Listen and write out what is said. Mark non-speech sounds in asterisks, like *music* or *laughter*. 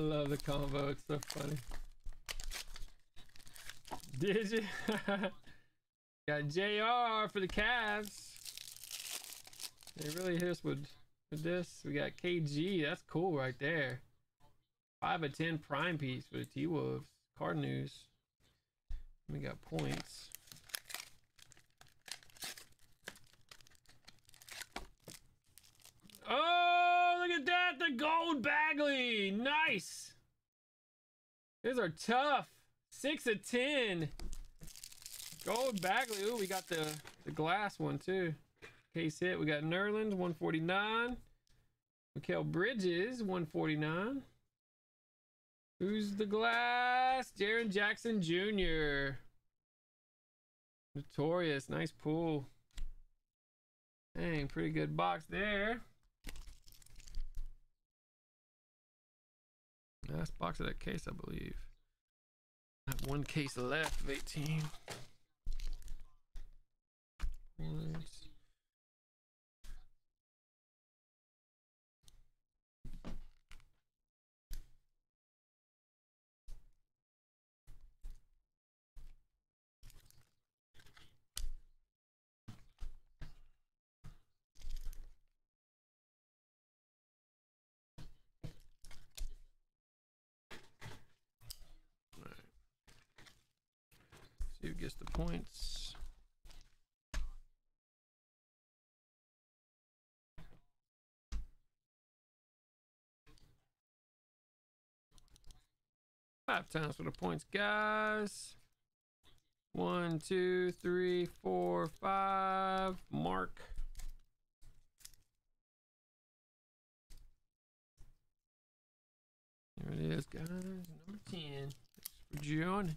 love the combo. It's so funny. Did you? *laughs* Got JR for the Cavs. They really hit us with, with this. We got KG. That's cool right there. 5 of 10 prime piece for the T-Wolves. Card news. We got points. Oh, look at that. The gold Bagley. Nice. These are tough. Six of 10. Gold Bagley. Ooh, we got the, the glass one too. Case hit. We got Nerland, 149. Mikal Bridges, 149. Who's the glass? Jaren Jackson Jr. Notorious. Nice pull. Dang, pretty good box there. Last box of that case, I believe. Have one case left of 18. See gets the points. Five times for the points, guys. One, two, three, four, five. Mark. There it is, guys. Number 10. Thanks for joining.